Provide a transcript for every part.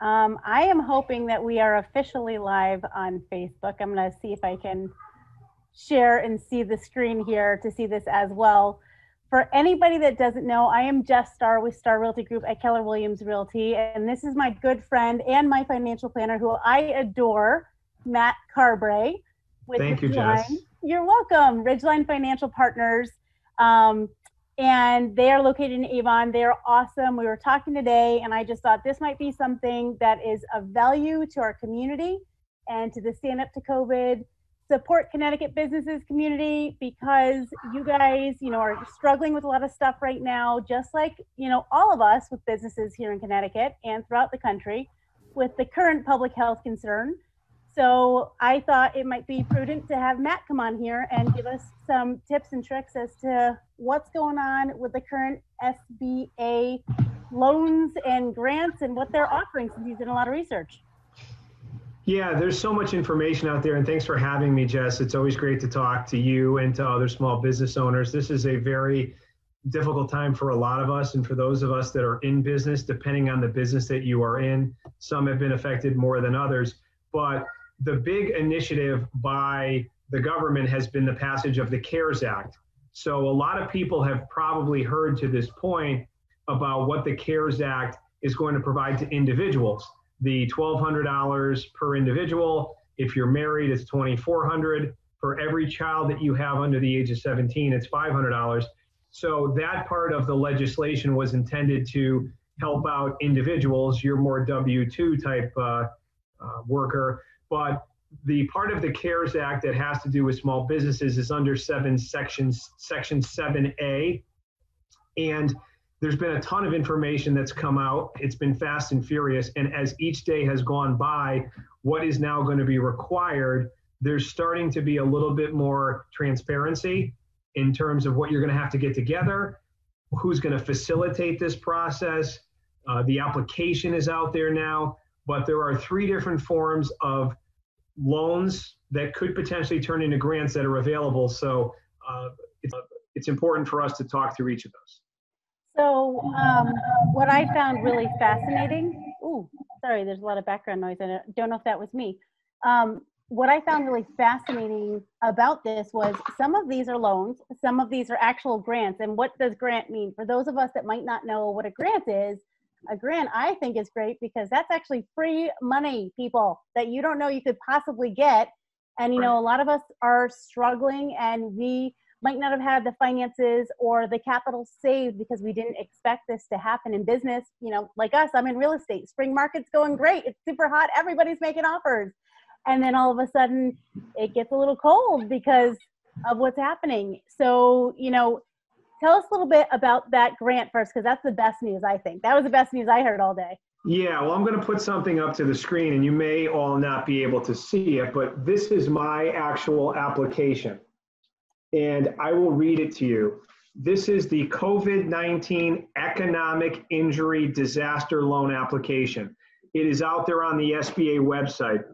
Um, I am hoping that we are officially live on Facebook. I'm going to see if I can share and see the screen here to see this as well. For anybody that doesn't know, I am Jess Starr with Starr Realty Group at Keller Williams Realty, and this is my good friend and my financial planner who I adore, Matt Carbray. With Thank you, Jess. You're welcome. Ridgeline Financial Partners. Um, and they are located in Avon. They're awesome. We were talking today, and I just thought this might be something that is of value to our community and to the Stand Up to COVID Support Connecticut Businesses community because you guys, you know, are struggling with a lot of stuff right now, just like, you know, all of us with businesses here in Connecticut and throughout the country with the current public health concern. So I thought it might be prudent to have Matt come on here and give us some tips and tricks as to what's going on with the current SBA loans and grants and what they're offering since he's done a lot of research. Yeah, there's so much information out there, and thanks for having me, Jess. It's always great to talk to you and to other small business owners. This is a very difficult time for a lot of us, and for those of us that are in business, depending on the business that you are in. Some have been affected more than others, but the big initiative by the government has been the passage of the CARES Act. So a lot of people have probably heard to this point about what the CARES Act is going to provide to individuals. The $1,200 per individual. If you're married, it's 2,400 For every child that you have under the age of 17, it's $500. So that part of the legislation was intended to help out individuals. You're more W-2 type uh, uh, worker but the part of the CARES Act that has to do with small businesses is under seven sections, section 7A. And there's been a ton of information that's come out. It's been fast and furious. And as each day has gone by, what is now going to be required, there's starting to be a little bit more transparency in terms of what you're going to have to get together, who's going to facilitate this process. Uh, the application is out there now but there are three different forms of loans that could potentially turn into grants that are available. So uh, it's, it's important for us to talk through each of those. So um, what I found really fascinating, ooh, sorry, there's a lot of background noise and I don't know if that was me. Um, what I found really fascinating about this was some of these are loans, some of these are actual grants. And what does grant mean? For those of us that might not know what a grant is, a grant I think is great because that's actually free money, people that you don't know you could possibly get. And you know, a lot of us are struggling and we might not have had the finances or the capital saved because we didn't expect this to happen in business. You know, like us, I'm in real estate. Spring market's going great. It's super hot. Everybody's making offers. And then all of a sudden it gets a little cold because of what's happening. So, you know, tell us a little bit about that grant first, because that's the best news, I think. That was the best news I heard all day. Yeah, well, I'm going to put something up to the screen, and you may all not be able to see it, but this is my actual application. And I will read it to you. This is the COVID 19 Economic Injury Disaster Loan Application. It is out there on the SBA website.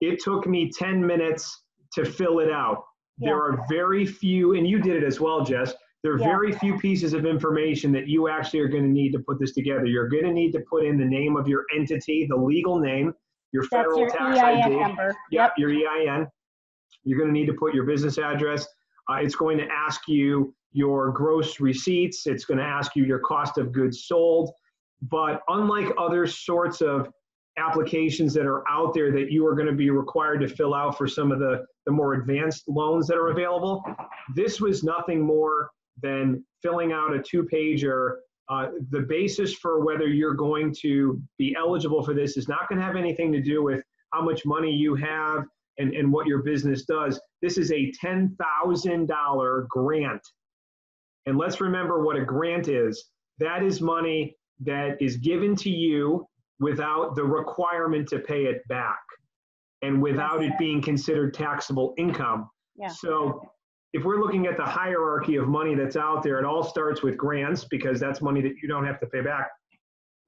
It took me 10 minutes to fill it out. Yeah. There are very few, and you did it as well, Jess there are yeah. very few pieces of information that you actually are going to need to put this together. You're going to need to put in the name of your entity, the legal name, your federal your tax EIN ID. Number. Yep, yep, your EIN. You're going to need to put your business address. Uh, it's going to ask you your gross receipts. It's going to ask you your cost of goods sold. But unlike other sorts of applications that are out there that you are going to be required to fill out for some of the, the more advanced loans that are available, this was nothing more then filling out a two pager. Uh, the basis for whether you're going to be eligible for this is not going to have anything to do with how much money you have and, and what your business does. This is a $10,000 grant. And let's remember what a grant is that is money that is given to you without the requirement to pay it back and without it being considered taxable income. Yeah. So if we're looking at the hierarchy of money that's out there, it all starts with grants because that's money that you don't have to pay back.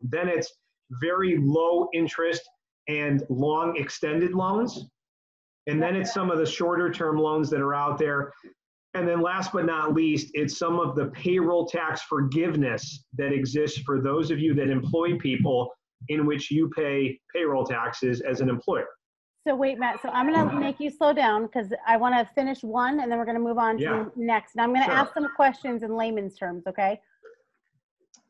Then it's very low interest and long extended loans. And then it's some of the shorter term loans that are out there. And then last but not least, it's some of the payroll tax forgiveness that exists for those of you that employ people in which you pay payroll taxes as an employer. So wait, Matt, so I'm gonna make you slow down because I want to finish one and then we're gonna move on Yeah. to next. And I'm gonna Sure. ask some questions in layman's terms, okay?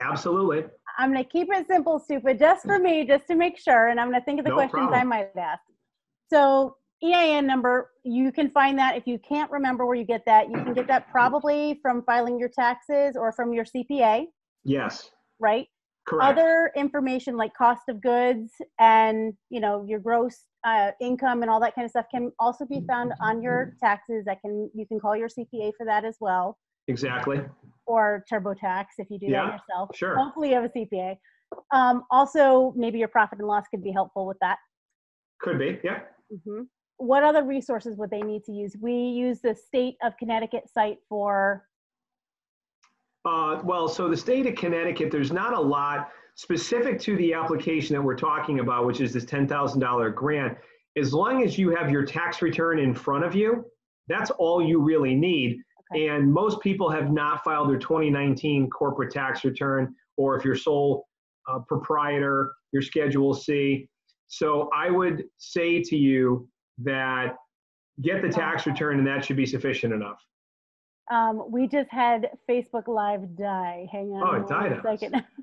Absolutely. I'm gonna keep it simple, stupid, just for me, just to make sure, and I'm gonna think of the No questions I might ask. So EIN number, you can find that if you can't remember where you get that, you can get that probably from filing your taxes or from your CPA, Yes, right? correct. Other information like cost of goods and, you know, your gross uh, income and all that kind of stuff can also be found on your taxes. That can, you can call your CPA for that as well, exactly. or TurboTax if you do Yeah, that yourself. sure. Hopefully you have a CPA. Um, also, maybe your profit and loss could be helpful with that. Could be. Yeah. Mhm. What other resources would they need to use? We use the state of Connecticut site for, Uh, well, so the state of Connecticut, there's not a lot specific to the application that we're talking about, which is this $10,000 grant. As long as you have your tax return in front of you, that's all you really need. Okay. And most people have not filed their 2019 corporate tax return, or if you're sole uh, proprietor, your Schedule C. So I would say to you that get the tax return, and that should be sufficient enough. Um, we just had Facebook Live die. Hang on Oh, it died second.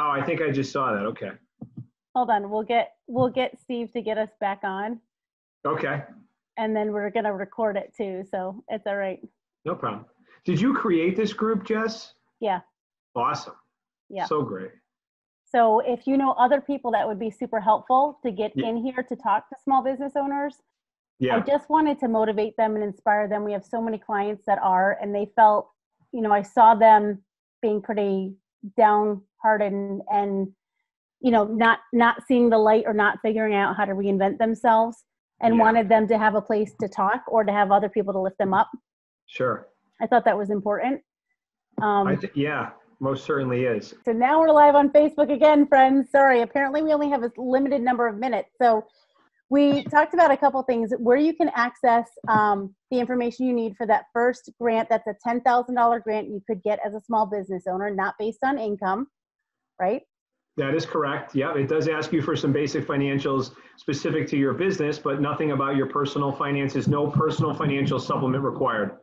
Oh, I think I just saw that. Okay. Hold on, we'll get, we'll get Steve to get us back on Okay. and then we're gonna record it too, so it's all right. No problem. Did you create this group, Jess? Yeah. Awesome. Yeah. So great. So if you know other people that would be super helpful to get Yeah. in here to talk to small business owners, I just wanted to motivate them and inspire them. We have so many clients that are, and they felt, you know, I saw them being pretty downhearted and, and you know, not not seeing the light or not figuring out how to reinvent themselves, and Yeah. wanted them to have a place to talk or to have other people to lift them up. Sure. I thought that was important. Um, I th- yeah, most certainly is. So now we're live on Facebook again, friends. Sorry, apparently we only have a limited number of minutes. So we talked about a couple things where you can access um, the information you need for that first grant. That's a $10,000 grant you could get as a small business owner, not based on income, right? That is correct. Yeah, it does ask you for some basic financials specific to your business, but nothing about your personal finances. No personal financial supplement required.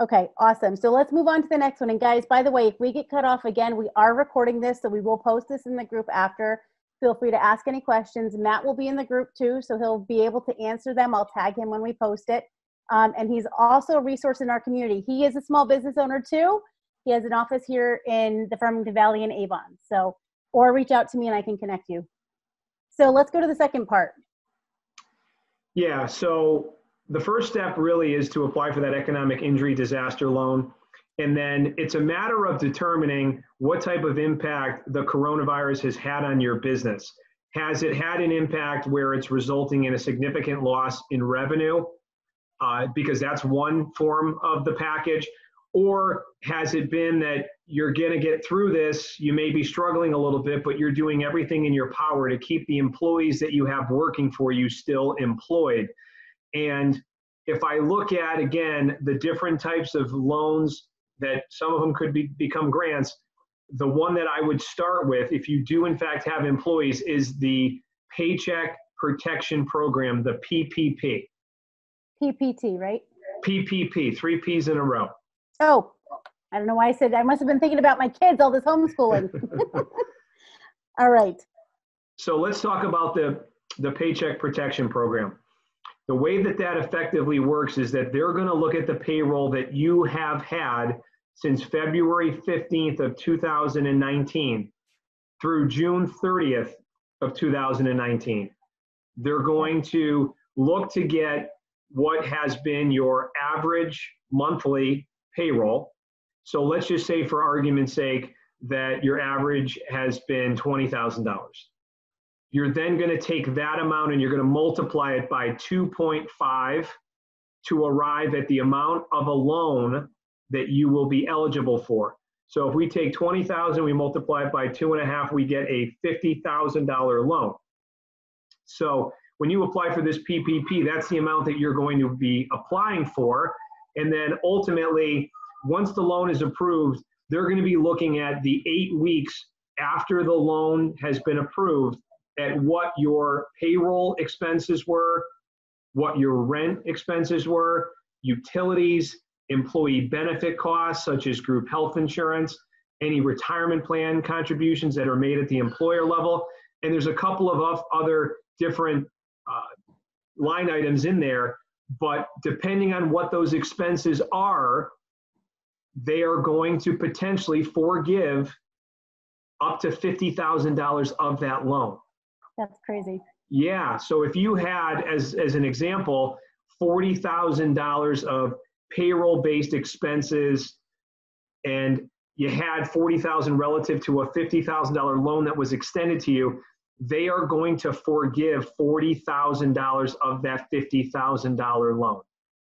Okay, awesome. So let's move on to the next one. And guys, by the way, if we get cut off again, we are recording this, so we will post this in the group after. Feel free to ask any questions. Matt will be in the group too, so he'll be able to answer them. I'll tag him when we post it. Um, and he's also a resource in our community. He is a small business owner too. He has an office here in the Farmington Valley in Avon. So, or reach out to me and I can connect you. So let's go to the second part. Yeah, so the first step really is to apply for that economic injury disaster loan. And then it's a matter of determining what type of impact the coronavirus has had on your business. Has it had an impact where it's resulting in a significant loss in revenue? Uh, because that's one form of the package. Or has it been that you're going to get through this? You may be struggling a little bit, but you're doing everything in your power to keep the employees that you have working for you still employed. And if I look at, again, the different types of loans that some of them could be, become grants, the one that I would start with, if you do in fact have employees, is the Paycheck Protection Program, the PPP. PPT, right? PPP, three P's in a row. Oh, I don't know why I said that. I must have been thinking about my kids, all this homeschooling. all right. So let's talk about the, the Paycheck Protection Program. The way that that effectively works is that they're going to look at the payroll that you have had since February 15th of 2019 through June 30th of 2019. They're going to look to get what has been your average monthly payroll. So let's just say, for argument's sake, that your average has been $20,000. You're then going to take that amount and you're going to multiply it by 2.5 to arrive at the amount of a loan that you will be eligible for. So if we take 20,000, we multiply it by two and a half, we get a $50,000 loan. So when you apply for this PPP, that's the amount that you're going to be applying for. And then ultimately, once the loan is approved, they're going to be looking at the eight weeks after the loan has been approved at what your payroll expenses were, what your rent expenses were, utilities, employee benefit costs such as group health insurance, any retirement plan contributions that are made at the employer level. And there's a couple of other different uh, line items in there, but depending on what those expenses are, they are going to potentially forgive up to $50,000 of that loan. That's crazy. Yeah, so if you had, as, as an example, $40,000 of payroll-based expenses and you had 40,000 relative to a $50,000 loan that was extended to you, they are going to forgive $40,000 of that $50,000 loan.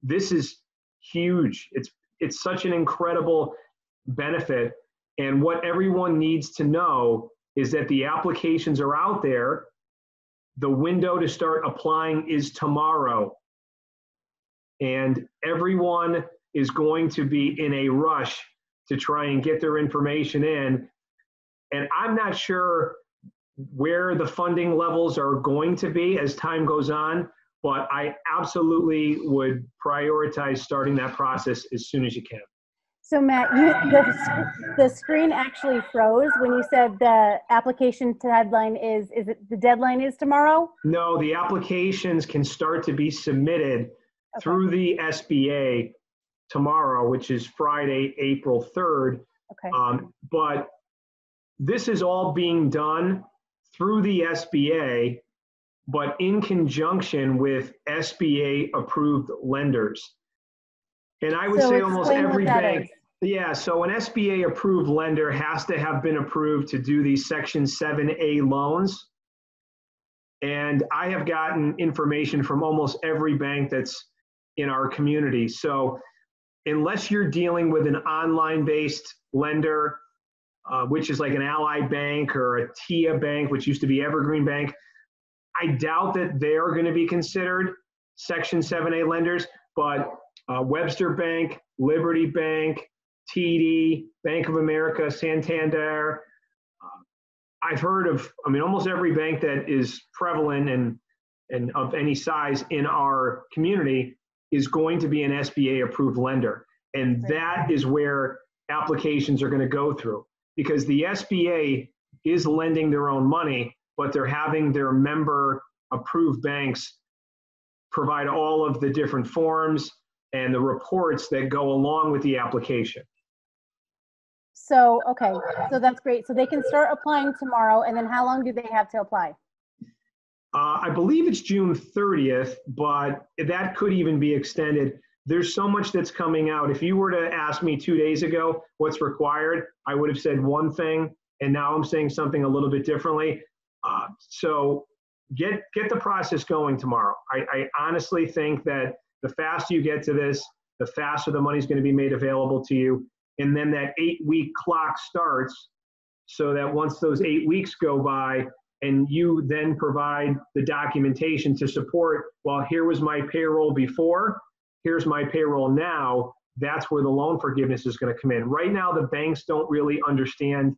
This is huge. It's it's such an incredible benefit and what everyone needs to know is that the applications are out there. The window to start applying is tomorrow. And everyone is going to be in a rush to try and get their information in. And I'm not sure where the funding levels are going to be as time goes on, but I absolutely would prioritize starting that process as soon as you can. So Matt, you, the, the screen actually froze when you said the application deadline is, is it, the deadline is tomorrow? No, the applications can start to be submitted. Through the SBA tomorrow, which is Friday, April 3rd. Okay, Um, but this is all being done through the SBA, but in conjunction with SBA approved lenders. And I would So say almost every bank, is. yeah, so an SBA approved lender has to have been approved to do these Section 7A loans. And I have gotten information from almost every bank that's in our community. So unless you're dealing with an online based lender, uh, which is like an Ally Bank or a TIA Bank, which used to be Evergreen Bank, I doubt that they're going to be considered Section 7A lenders, but uh, Webster Bank, Liberty Bank, TD, Bank of America, Santander. uh, I've heard of, I mean, almost every bank that is prevalent and, and of any size in our community is going to be an SBA approved lender. And that is where applications are going to go through because the SBA is lending their own money, but they're having their member approved banks provide all of the different forms and the reports that go along with the application. so, okay, so that's great. So they can start applying tomorrow and then how long do they have to apply? Uh, I believe it's June 30th, but that could even be extended. There's so much that's coming out. If you were to ask me two days ago what's required, I would have said one thing, and now I'm saying something a little bit differently. Uh, so get get the process going tomorrow. I, I honestly think that the faster you get to this, the faster the money's going to be made available to you, and then that eight week clock starts, so that once those eight weeks go by, and you then provide the documentation to support, well, here was my payroll before, here's my payroll now, that's where the loan forgiveness is going to come in. Right now, the banks don't really understand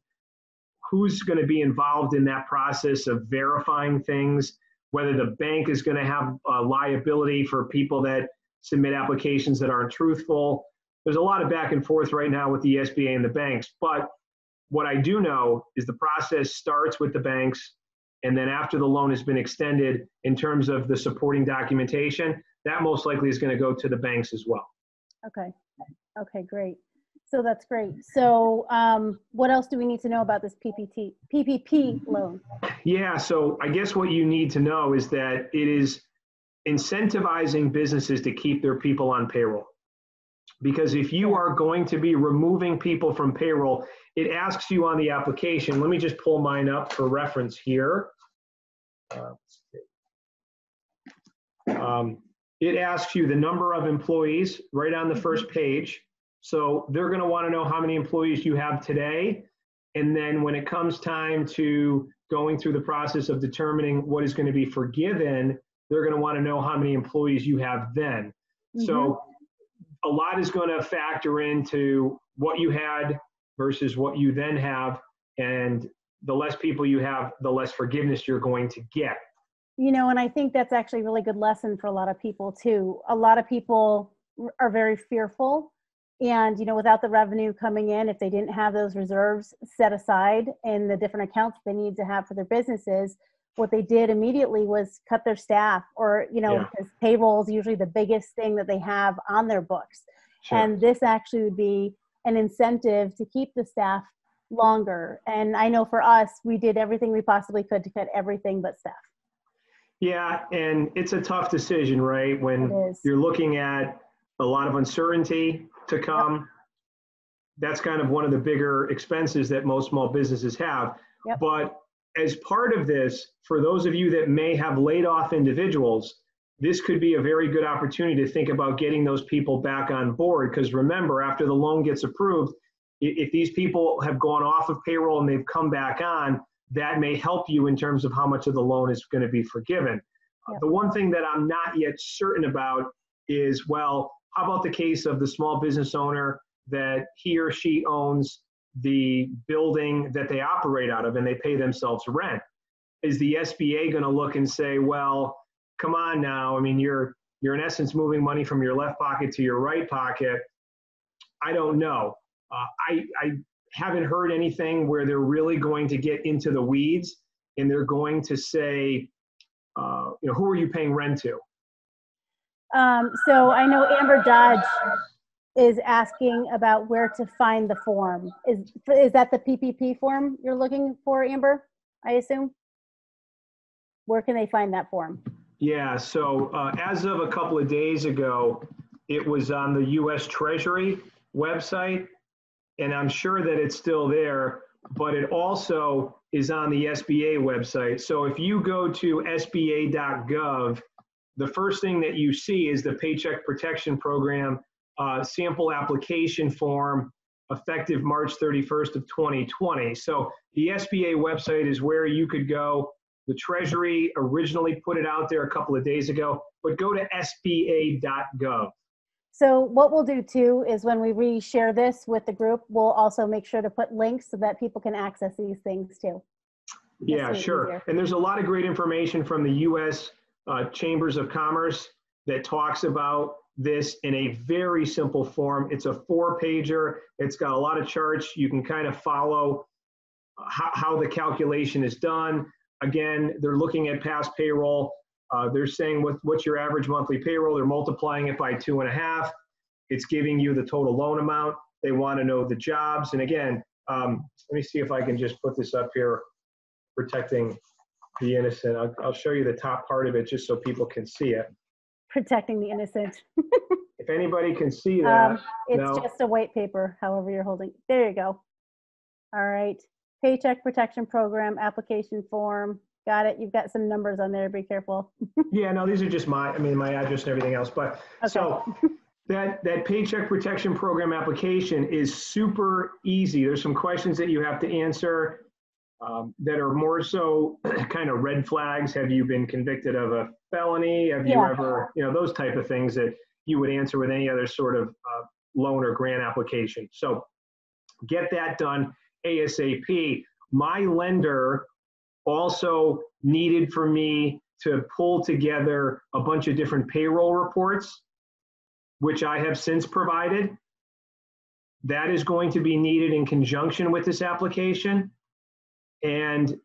who's going to be involved in that process of verifying things, whether the bank is going to have a liability for people that submit applications that aren't truthful. There's a lot of back and forth right now with the SBA and the banks, but what I do know is the process starts with the banks and then after the loan has been extended in terms of the supporting documentation, that most likely is going to go to the banks as well. Okay, okay, great. So that's great. So um, what else do we need to know about this PPT, PPP loan? Yeah, so I guess what you need to know is that it is incentivizing businesses to keep their people on payroll. Because if you are going to be removing people from payroll, it asks you on the application. Let me just pull mine up for reference here. Uh. Um, it asks you the number of employees right on the first page. So they're going to want to know how many employees you have today. And then when it comes time to going through the process of determining what is going to be forgiven, they're going to want to know how many employees you have then. So a lot is going to factor into what you had versus what you then have. And the less people you have, the less forgiveness you're going to get. You know, and I think that's actually a really good lesson for a lot of people too. A lot of people are very fearful and you know without the revenue coming in if they didn't have those reserves set aside in the different accounts they need to have for their businesses what they did immediately was cut their staff or you know Yeah. because payroll is usually the biggest thing that they have on their books Sure. and this actually would be an incentive to keep the staff longer and i know for us we did everything we possibly could to cut everything but staff yeah, and it's a tough decision, right? When you're looking at a lot of uncertainty to come. That's kind of one of the bigger expenses that most small businesses have. Yep. But as part of this, for those of you that may have laid off individuals, this could be a very good opportunity to think about getting those people back on board. Because remember, after the loan gets approved, if these people have gone off of payroll and they've come back on, that may help you in terms of how much of the loan is going to be forgiven. Uh, The one thing that I'm not yet certain about is well, how about the case of the small business owner that he or she owns the building that they operate out of and they pay themselves rent? Is the SBA going to look and say, well, come on now? I mean, you're you're in essence moving money from your left pocket to your right pocket. I don't know. Uh, I I haven't heard anything where they're really going to get into the weeds and they're going to say, uh, you know, who are you paying rent to? Um, so I know Amber Dodge is asking about where to find the form. Is, is that the PPP form you're looking for, Amber? I assume? Where can they find that form? Yeah, so uh, as of a couple of days ago, it was on the US Treasury website, and I'm sure that it's still there, but it also is on the SBA website. So if you go to sba.gov, the first thing that you see is the Paycheck Protection Program uh, sample application form effective March 31st of 2020. So the SBA website is where you could go. The Treasury originally put it out there a couple of days ago, but go to sba.gov. So what we'll do too is when we reshare this with the group, we'll also make sure to put links so that people can access these things too. Yeah, sure. easier. And there's a lot of great information from the U.S. Uh, Chambers of Commerce that talks about this in a very simple form. It's a four pager. It's got a lot of charts. You can kind of follow uh, how, how the calculation is done. Again, they're looking at past payroll. Uh, they're saying what, what's your average monthly payroll? They're multiplying it by two and a half. It's giving you the total loan amount. They want to know the jobs. And again, um, let me see if I can just put this up here protecting the innocent. I'll, I'll show you the top part of it just so people can see it. Protecting the innocent. If anybody can see that, Um, it's no. just a white paper, however you're holding. There you go. All right. Paycheck Protection Program application form. Got it. You've got some numbers on there. Be careful. yeah, no, these are just my, I mean, my address and everything else. But Okay. so that that Paycheck Protection Program application is super easy. There's some questions that you have to answer um, that are more so kind of red flags. Have you been convicted of a felony? Have you Yeah. ever, you know, those type of things that you would answer with any other sort of uh, loan or grant application. So get that done ASAP. My lender also needed for me to pull together a bunch of different payroll reports, which I have since provided. That is going to be needed in conjunction with this application. And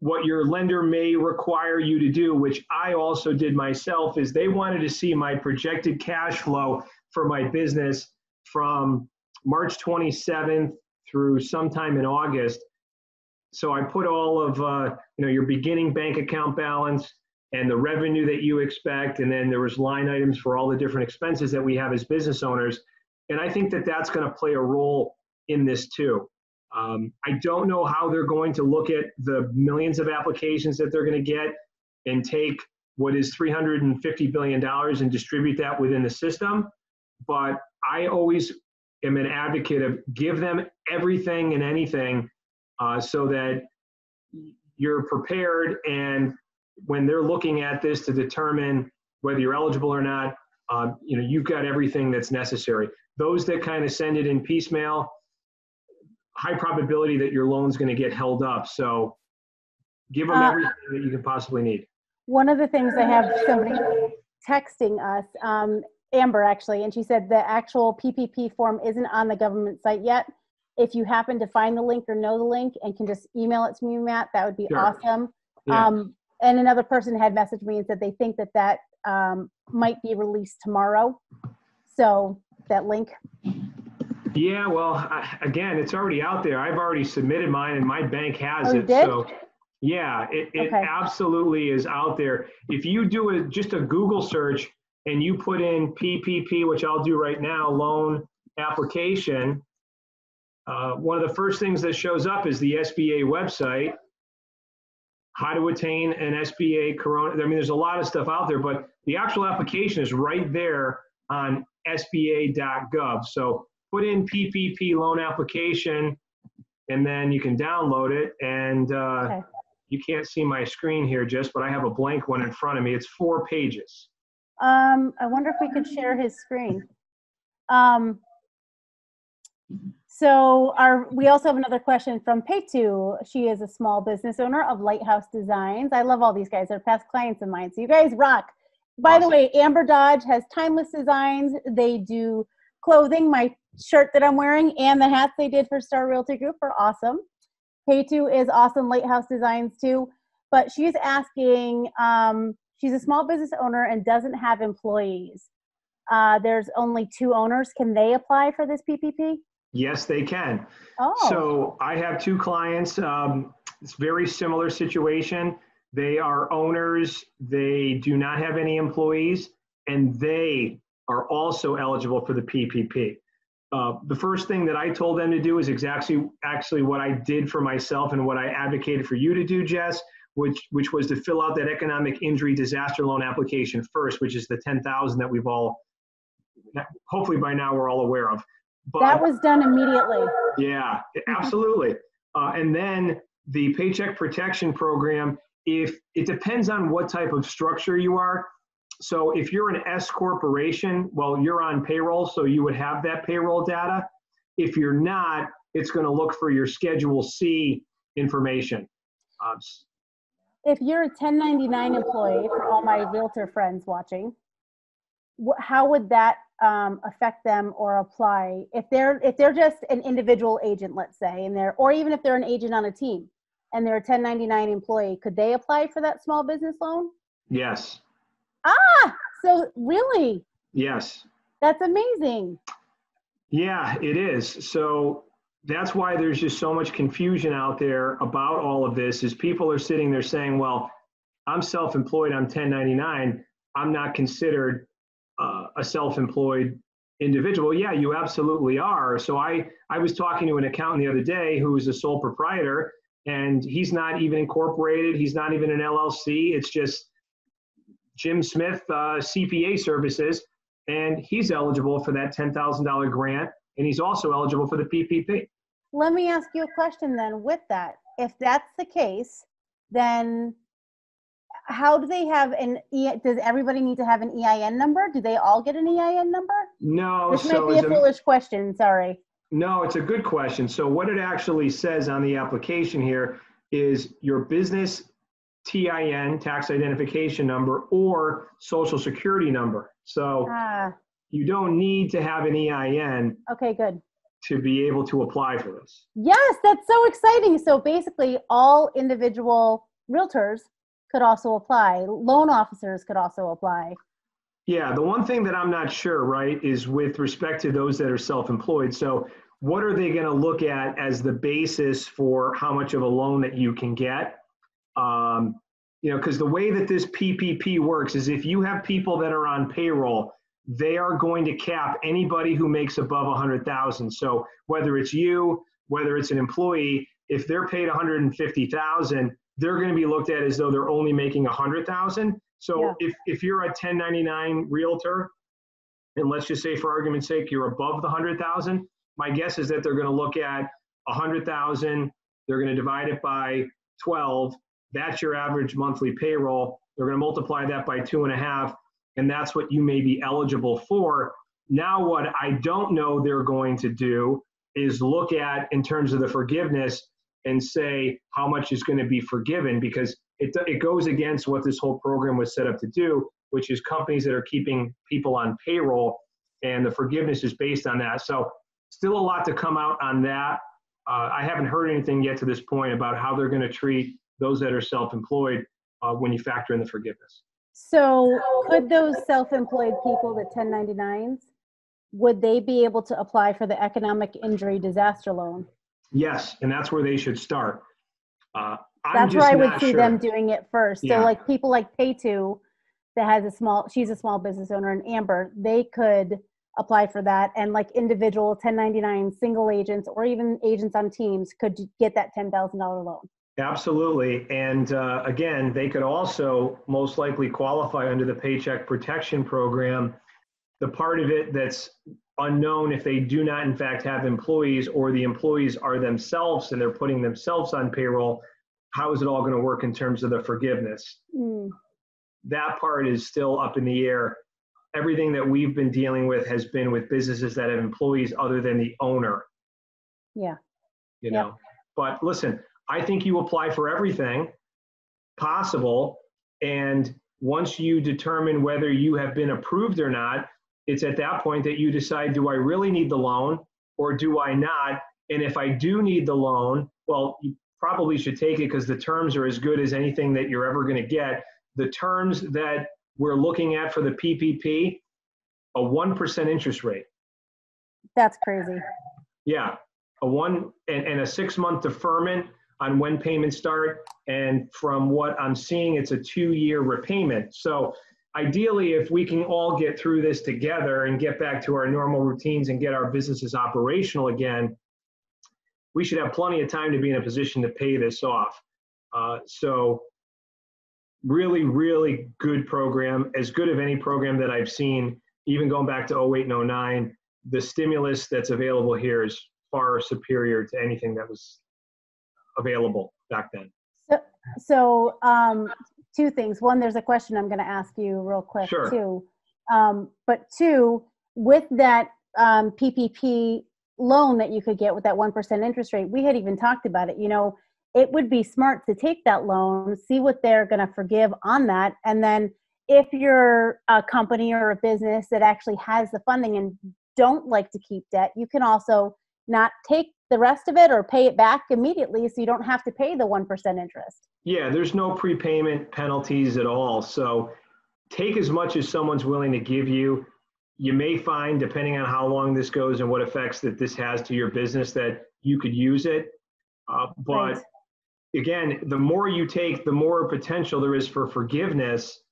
what your lender may require you to do, which I also did myself, is they wanted to see my projected cash flow for my business from March 27th through sometime in August. So I put all of uh, you know your beginning bank account balance and the revenue that you expect, and then there was line items for all the different expenses that we have as business owners. And I think that that's going to play a role in this too. Um, I don't know how they're going to look at the millions of applications that they're going to get and take what is $350 billion and distribute that within the system. But I always am an advocate of give them everything and anything uh, so that you're prepared and when they're looking at this to determine whether you're eligible or not, um, you know, you've got everything that's necessary. Those that kind of send it in piecemeal, high probability that your loan's going to get held up. So give them Uh, everything that you can possibly need. One of the things I have somebody texting us, um, Amber actually, and she said the actual PPP form isn't on the government site yet. If you happen to find the link or know the link and can just email it to me, Matt, that would be Sure. awesome. Yeah. Um, and another person had messaged me and said they think that that um, might be released tomorrow. So that link. Yeah, well, I, again, it's already out there. I've already submitted mine, and my bank has Oh, it. did? So, yeah, it, it Okay. absolutely is out there. If you do a, just a Google search and you put in PPP, which I'll do right now, loan application, uh, one of the first things that shows up is the SBA website. How to attain an SBA Corona. I mean, there's a lot of stuff out there, but the actual application is right there on SBA.gov. So put in PPP loan application, and then you can download it. And uh, Okay. you can't see my screen here, just, but I have a blank one in front of me. It's four pages. Um, I wonder if we could share his screen. Um, so our, we also have another question from Peitu. She is a small business owner of Lighthouse Designs. I love all these guys. They're past clients of mine. So you guys rock. By the way, Amber Dodge has timeless designs. They do clothing, my shirt that I'm wearing, and the hats they did for Starr Realty Group are awesome. Peitu is awesome Lighthouse Designs too. But she's asking, um, she's a small business owner and doesn't have employees. Uh, there's only two owners. Can they apply for this PPP? Yes, they can. Oh, So I have two clients. Um, it's very similar situation. They are owners. They do not have any employees, and they are also eligible for the PPP. Uh, the first thing that I told them to do is exactly actually what I did for myself and what I advocated for you to do, Jess, which which was to fill out that economic injury disaster loan application first, which is the ten thousand that we've all hopefully by now we're all aware of. But that was done immediately. yeah, absolutely. Uh, and then the Paycheck Protection Program, if it depends on what type of structure you are. So if you're an S corporation, well, you're on payroll, so you would have that payroll data. If you're not, it's going to look for your Schedule C information. Um, If you're a 1099 employee, for all my realtor friends watching, how would that um, affect them or apply if they're if they're just an individual agent, let's say, and they're or even if they're an agent on a team and they're a 1099 employee, could they apply for that small business loan? yes, Ah, so really, yes. that's amazing. Yeah, it is. So that's why there's just so much confusion out there about all of this is people are sitting there saying, well, I'm self-employed, I'm 1099, I'm not considered a self-employed individual. Yeah, you absolutely are. So I, I was talking to an accountant the other day who is a sole proprietor and he's not even incorporated. He's not even an LLC. It's just Jim Smith uh, CPA services and he's eligible for that $10,000 grant, and he's also eligible for the PPP. Let me ask you a question then with that. If that's the case, then how do they have an E? Does everybody need to have an EIN number? Do they all get an EIN number? No, This so might be a a, foolish question. Sorry. no, it's a good question. So what it actually says on the application here is your business TIN, tax identification number, or social security number. So Ah, you don't need to have an EIN okay, good. to be able to apply for this. Yes, that's so exciting. So basically, all individual realtors could also apply. Loan officers could also apply. Yeah, the one thing that I'm not sure, right, is with respect to those that are self-employed. So what are they going to look at as the basis for how much of a loan that you can get? Um, you know, because the way that this PPP works is if you have people that are on payroll, they are going to cap anybody who makes above 100,000. So whether it's you, whether it's an employee, if they're paid 150,000, they're going to be looked at as though they're only making 100,000. So Yeah. if, if you're a 1099 realtor, and let's just say for argument's sake, you're above the 100,000, my guess is that they're going to look at 100,000, they're going to divide it by 12. That's your average monthly payroll. They're going to multiply that by two and a half, and that's what you may be eligible for. Now, what I don't know they're going to do is look at in terms of the forgiveness and say how much is going to be forgiven because it, it goes against what this whole program was set up to do, which is companies that are keeping people on payroll, and the forgiveness is based on that. So, still a lot to come out on that. Uh, I haven't heard anything yet to this point about how they're going to treat those that are self-employed uh, when you factor in the forgiveness. So, could those self-employed people, the 1099s, would they be able to apply for the economic injury disaster loan? Yes, and that's where they should start. Uh, that's where I would see sure. them doing it first. Yeah. So, like people like Peitu, that has a small, she's a small business owner, and Amber, they could apply for that, and like individual 1099 single agents or even agents on teams could get that $10,000 loan. Absolutely. And uh, again, they could also most likely qualify under the Paycheck Protection Program. The part of it that's unknown if they do not, in fact, have employees or the employees are themselves and they're putting themselves on payroll, how is it all going to work in terms of the forgiveness? Mm. That part is still up in the air. Everything that we've been dealing with has been with businesses that have employees other than the owner. Yeah. You know, but listen, I think you apply for everything possible. And once you determine whether you have been approved or not, it's at that point that you decide do I really need the loan or do I not? And if I do need the loan, well, you probably should take it because the terms are as good as anything that you're ever going to get. The terms that we're looking at for the PPP, a 1% interest rate. That's crazy. Yeah. A one and, and a six month deferment on when payments start. And from what I'm seeing, it's a two year repayment. So ideally, if we can all get through this together and get back to our normal routines and get our businesses operational again, we should have plenty of time to be in a position to pay this off. Uh, so, really, really good program, as good of any program that I've seen, even going back to 08 and 09. The stimulus that's available here is far superior to anything that was available back then. So, so um, two things. One, there's a question I'm going to ask you real quick sure. too. Um, but two, with that um, PPP loan that you could get with that 1% interest rate, we had even talked about it. You know, it would be smart to take that loan, see what they're going to forgive on that, and then if you're a company or a business that actually has the funding and don't like to keep debt, you can also not take the rest of it or pay it back immediately so you don't have to pay the 1% interest. Yeah, there's no prepayment penalties at all. So take as much as someone's willing to give you. You may find, depending on how long this goes and what effects that this has to your business, that you could use it. Uh, but right. again, the more you take, the more potential there is for forgiveness.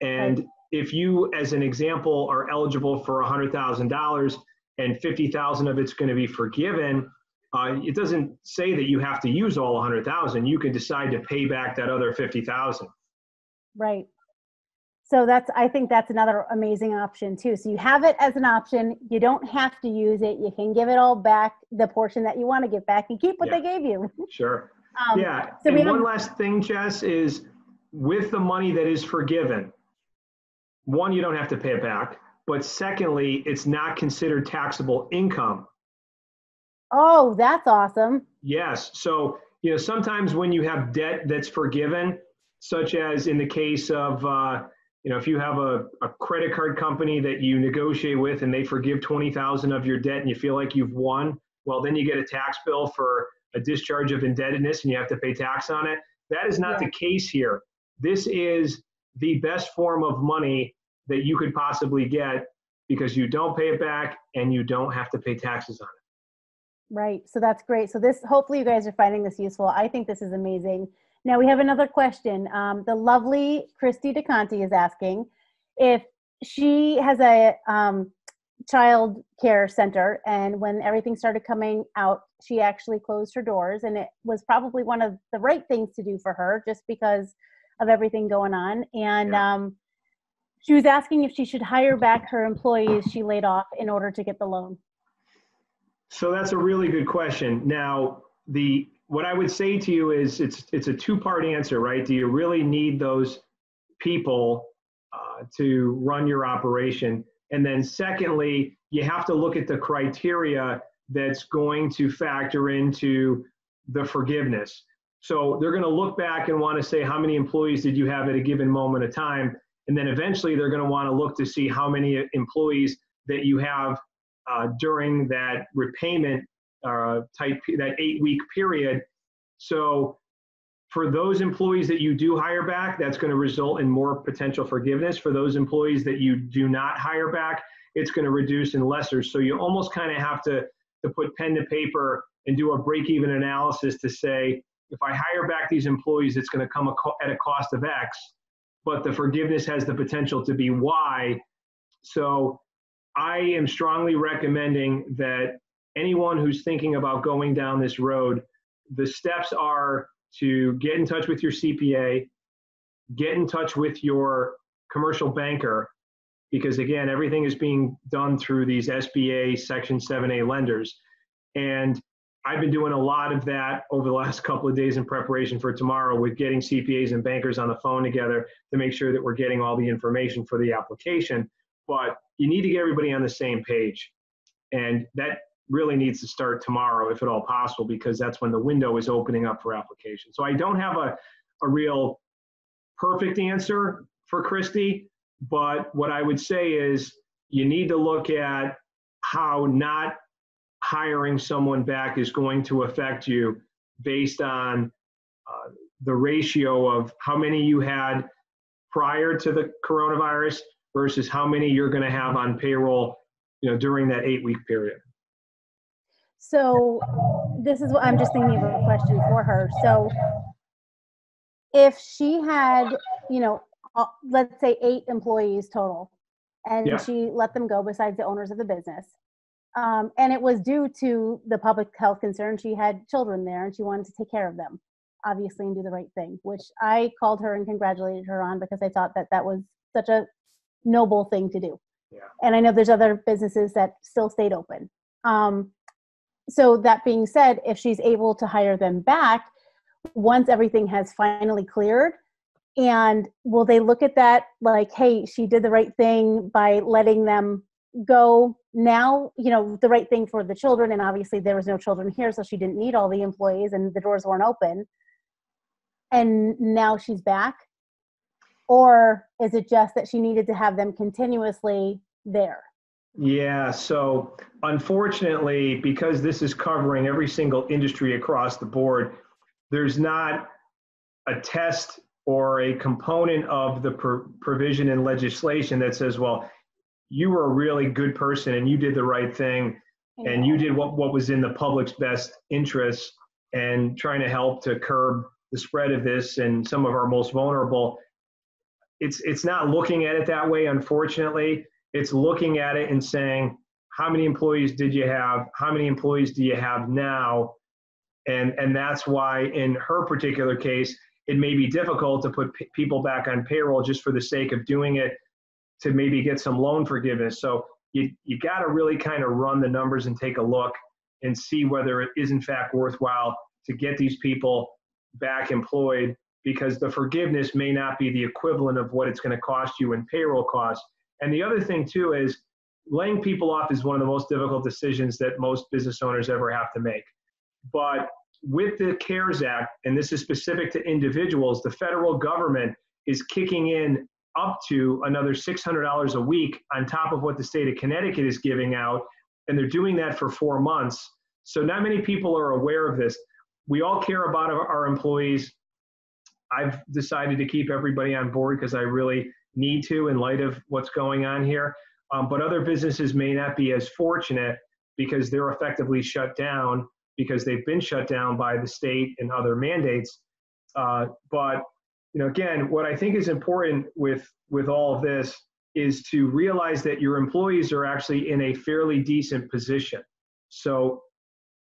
And right. if you, as an example, are eligible for $100,000 and 50,000 of it's going to be forgiven, uh, it doesn't say that you have to use all 100,000. You can decide to pay back that other 50,000. Right. So that's I think that's another amazing option too. So you have it as an option. You don't have to use it. You can give it all back, the portion that you want to give back, and keep what yeah. they gave you. Sure. Um, yeah. So and one last thing, Jess, is with the money that is forgiven. One, you don't have to pay it back. But secondly, it's not considered taxable income. Oh, that's awesome. Yes. So, you know, sometimes when you have debt that's forgiven, such as in the case of, uh, you know, if you have a, a credit card company that you negotiate with and they forgive 20,000 of your debt and you feel like you've won, well, then you get a tax bill for a discharge of indebtedness and you have to pay tax on it. That is not yeah. the case here. This is the best form of money that you could possibly get because you don't pay it back and you don't have to pay taxes on it. Right. So that's great. So this, hopefully you guys are finding this useful. I think this is amazing. Now we have another question. Um, the lovely Christy DeConti is asking if she has a um, child care center and when everything started coming out, she actually closed her doors and it was probably one of the right things to do for her just because of everything going on. And yeah. um, she was asking if she should hire back her employees she laid off in order to get the loan. So that's a really good question. Now, the what I would say to you is it's it's a two-part answer, right? Do you really need those people uh, to run your operation? And then secondly, you have to look at the criteria that's going to factor into the forgiveness. So they're going to look back and want to say, how many employees did you have at a given moment of time? And then eventually they're going to want to look to see how many employees that you have uh, during that repayment uh, type, that eight week period. So for those employees that you do hire back, that's going to result in more potential forgiveness. For those employees that you do not hire back, it's going to reduce in lesser. So you almost kind of have to, to put pen to paper and do a break even analysis to say, if I hire back these employees, it's going to come at a cost of X, but the forgiveness has the potential to be Y. So I am strongly recommending that anyone who's thinking about going down this road, the steps are to get in touch with your CPA, get in touch with your commercial banker, because again, everything is being done through these SBA Section 7A lenders. And I've been doing a lot of that over the last couple of days in preparation for tomorrow with getting CPAs and bankers on the phone together to make sure that we're getting all the information for the application. But you need to get everybody on the same page. And that really needs to start tomorrow, if at all possible, because that's when the window is opening up for application. So I don't have a, a real perfect answer for Christy, but what I would say is you need to look at how not hiring someone back is going to affect you based on uh, the ratio of how many you had prior to the coronavirus versus how many you're going to have on payroll you know during that eight week period so this is what i'm just thinking of a question for her so if she had you know let's say eight employees total and yeah. she let them go besides the owners of the business um, and it was due to the public health concern. She had children there and she wanted to take care of them, obviously, and do the right thing, which I called her and congratulated her on because I thought that that was such a noble thing to do. Yeah. And I know there's other businesses that still stayed open. Um, so, that being said, if she's able to hire them back, once everything has finally cleared, and will they look at that like, hey, she did the right thing by letting them go now you know the right thing for the children and obviously there was no children here so she didn't need all the employees and the doors weren't open and now she's back or is it just that she needed to have them continuously there? Yeah so unfortunately because this is covering every single industry across the board there's not a test or a component of the provision in legislation that says well you were a really good person and you did the right thing and you did what, what was in the public's best interest and trying to help to curb the spread of this and some of our most vulnerable it's it's not looking at it that way unfortunately. It's looking at it and saying how many employees did you have? How many employees do you have now? And and that's why in her particular case it may be difficult to put p- people back on payroll just for the sake of doing it to maybe get some loan forgiveness. So you, you got to really kind of run the numbers and take a look and see whether it is in fact worthwhile to get these people back employed because the forgiveness may not be the equivalent of what it's going to cost you in payroll costs. And the other thing too is laying people off is one of the most difficult decisions that most business owners ever have to make. But with the CARES Act, and this is specific to individuals, the federal government is kicking in up to another $600 a week on top of what the state of Connecticut is giving out. And they're doing that for four months. So not many people are aware of this. We all care about our employees. I've decided to keep everybody on board because I really need to in light of what's going on here. Um, but other businesses may not be as fortunate because they're effectively shut down because they've been shut down by the state and other mandates. Uh, but you know, again, what I think is important with with all of this is to realize that your employees are actually in a fairly decent position. So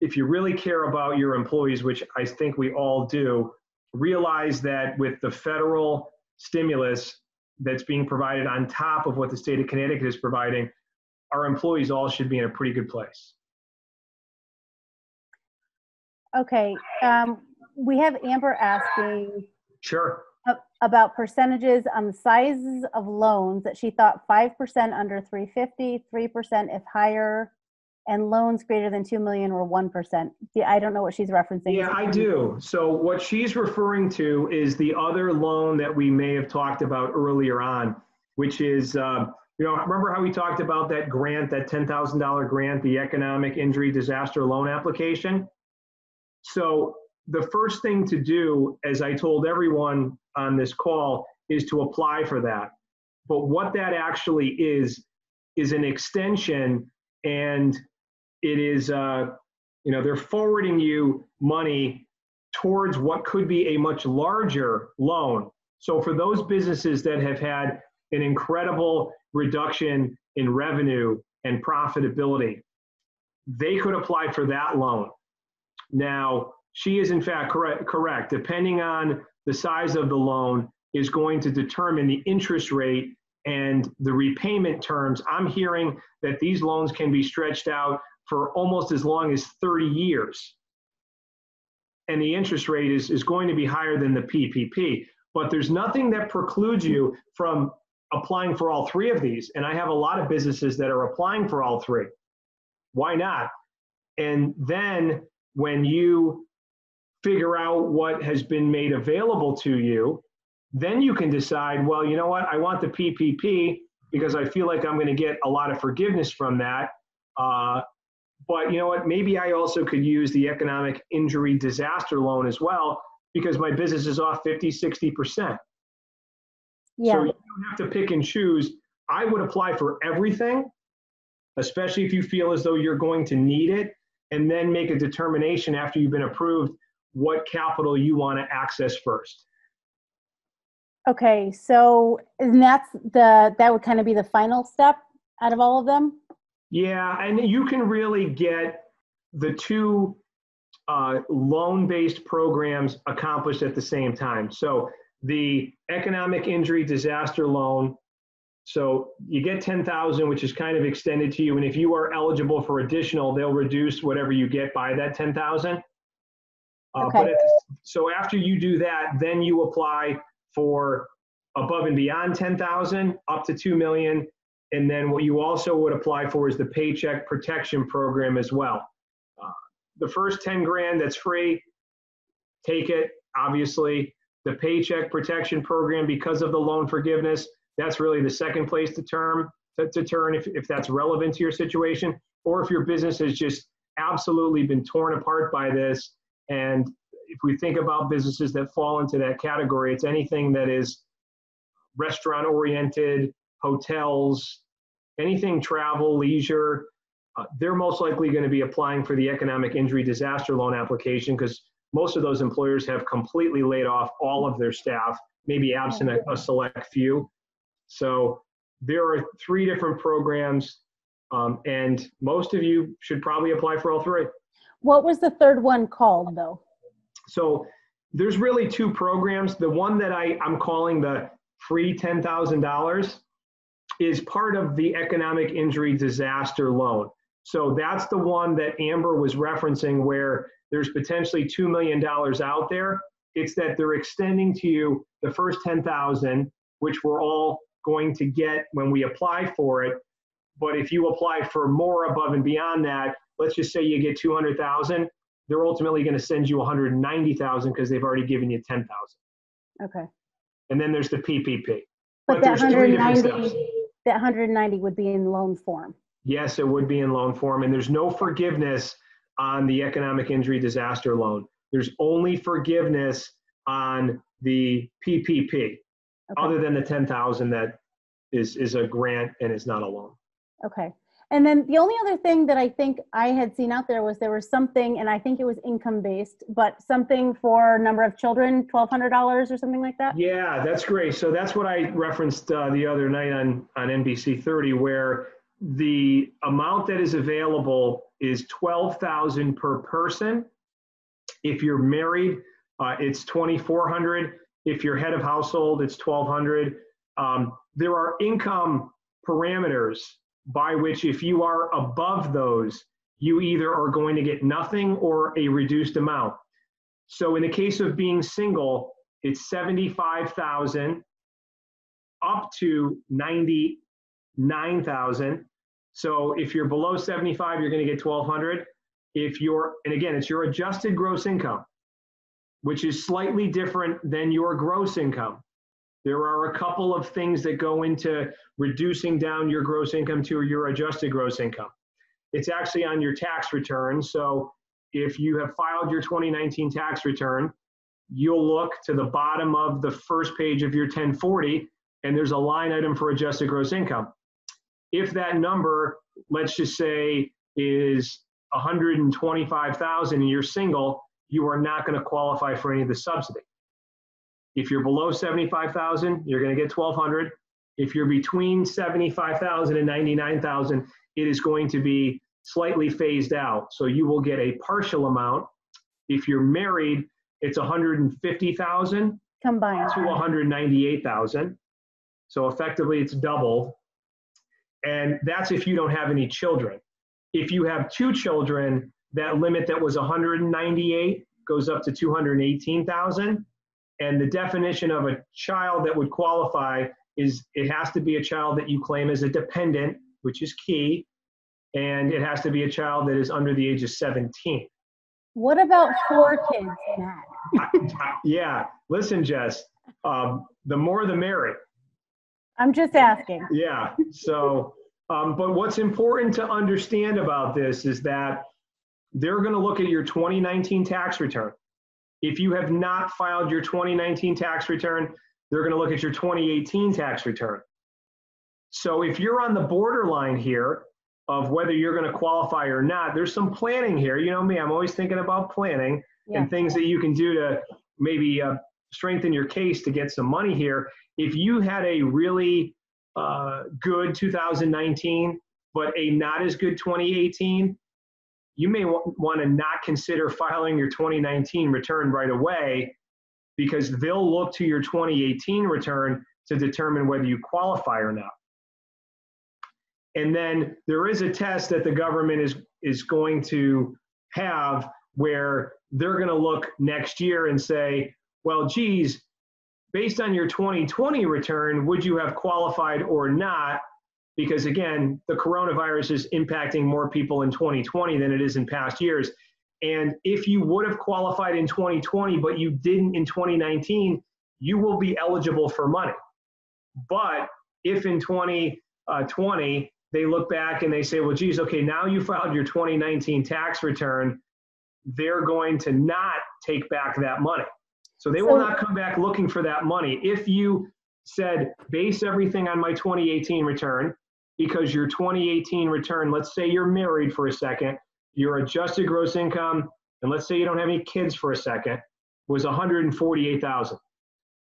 if you really care about your employees, which I think we all do, realize that with the federal stimulus that's being provided on top of what the state of Connecticut is providing, our employees all should be in a pretty good place. Okay. Um, we have Amber asking Sure. About percentages on the sizes of loans that she thought 5% under 350, 3% if higher, and loans greater than 2 million were 1%. Yeah, I don't know what she's referencing. Yeah, I do. So what she's referring to is the other loan that we may have talked about earlier on, which is, uh, you know, remember how we talked about that grant, that $10,000 grant, the Economic Injury Disaster Loan Application? So the first thing to do, as I told everyone on this call, is to apply for that. But what that actually is, is an extension and it is, uh, you know, they're forwarding you money towards what could be a much larger loan. So for those businesses that have had an incredible reduction in revenue and profitability, they could apply for that loan. Now, she is in fact correct, correct. Depending on the size of the loan is going to determine the interest rate and the repayment terms. I'm hearing that these loans can be stretched out for almost as long as 30 years. And the interest rate is, is going to be higher than the PPP. But there's nothing that precludes you from applying for all three of these. And I have a lot of businesses that are applying for all three. Why not? And then when you figure out what has been made available to you, then you can decide, well, you know what, I want the PPP because I feel like I'm going to get a lot of forgiveness from that. Uh, but you know what, maybe I also could use the economic injury disaster loan as well because my business is off 50, 60%. Yeah, So you don't have to pick and choose. I would apply for everything, especially if you feel as though you're going to need it, and then make a determination after you've been approved what capital you want to access first. okay, so, and that's the, that would kind of be the final step out of all of them? Yeah, and you can really get the two uh, loan-based programs accomplished at the same time. So the economic injury disaster loan, so you get 10,000, which is kind of extended to you. And if you are eligible for additional, they'll reduce whatever you get by that 10,000. Uh, Okay. the, so after you do that, then you apply for above and beyond 10,000 up to 2 million. And then what you also would apply for is the Paycheck Protection Program as well. Uh, the first 10 grand that's free, take it, obviously. The Paycheck Protection Program, because of the loan forgiveness, that's really the second place to term to, to turn if, if that's relevant to your situation, or if your business has just absolutely been torn apart by this. And if we think about businesses that fall into that category, it's anything that is restaurant oriented, hotels, anything travel, leisure, uh, they're most likely going to be applying for the economic injury disaster loan application because most of those employers have completely laid off all of their staff, maybe absent a, a select few. So there are three different programs, um, and most of you should probably apply for all three. What was the third one called, though? So there's really two programs. The one that I, I'm calling the free $10,000 is part of the economic injury disaster loan. So that's the one that Amber was referencing where there's potentially $2 million out there. It's that they're extending to you the first 10,000, which we're all going to get when we apply for it. But if you apply for more above and beyond that, let's just say you get 200,000, they're ultimately going to send you 190,000 because they've already given you 10,000. Okay. And then there's the PPP. But that there's three different 190, steps. That 190 would be in loan form. Yes, it would be in loan form, and there's no forgiveness on the economic injury disaster loan. There's only forgiveness on the PPP, Okay. other than the 10,000 that is, is a grant and is not a loan. Okay. And then the only other thing that I think I had seen out there was there was something, and I think it was income based, but something for number of children, $1,200 or something like that? Yeah, that's great. So that's what I referenced uh, the other night on, on NBC 30, where the amount that is available is 12,000 per person. If you're married, uh, it's 2,400. If you're head of household, it's 1,200. Um, there are income parameters by which, if you are above those, you either are going to get nothing or a reduced amount. So in the case of being single, it's 75,000 up to 99,000. So if you're below 75, you're going to get 1200. If you're, and again, it's your adjusted gross income, which is slightly different than your gross income. There are a couple of things that go into reducing down your gross income to your adjusted gross income. It's actually on your tax return. So if you have filed your 2019 tax return, you'll look to the bottom of the first page of your 1040 and there's a line item for adjusted gross income. If that number, let's just say, is 125,000 and you're single, you are not going to qualify for any of the subsidy. If you're below 75,000, you're going to get 1,200. If you're between 75,000 and 99,000, it is going to be slightly phased out. So you will get a partial amount. If you're married, it's 150,000 Combined. to 198,000. So effectively, it's doubled. And that's if you don't have any children. If you have two children, that limit that was 198 goes up to 218,000. And the definition of a child that would qualify is it has to be a child that you claim as a dependent, which is key, and it has to be a child that is under the age of 17. What about four kids, Matt? yeah, listen, Jess, um, the more the merrier. I'm just asking. Yeah. So, um, but what's important to understand about this is that they're going to look at your 2019 tax return. If you have not filed your 2019 tax return, they're going to look at your 2018 tax return. So if you're on the borderline here of whether you're going to qualify or not, there's some planning here. You know me, I'm always thinking about planning Yeah. and things that you can do to maybe uh, strengthen your case to get some money here. If you had a really uh, good 2019, but a not as good 2018, you may w- want to not consider filing your 2019 return right away because they'll look to your 2018 return to determine whether you qualify or not. And then there is a test that the government is, is going to have where they're going to look next year and say, well, geez, based on your 2020 return, would you have qualified or not? Because again, the coronavirus is impacting more people in 2020 than it is in past years. And if you would have qualified in 2020, but you didn't in 2019, you will be eligible for money. But if in 2020 uh, they look back and they say, well, geez, okay, now you filed your 2019 tax return, they're going to not take back that money. So they will not come back looking for that money. If you said, base everything on my 2018 return, because your 2018 return, let's say you're married for a second, your adjusted gross income, and let's say you don't have any kids for a second, was 148,000.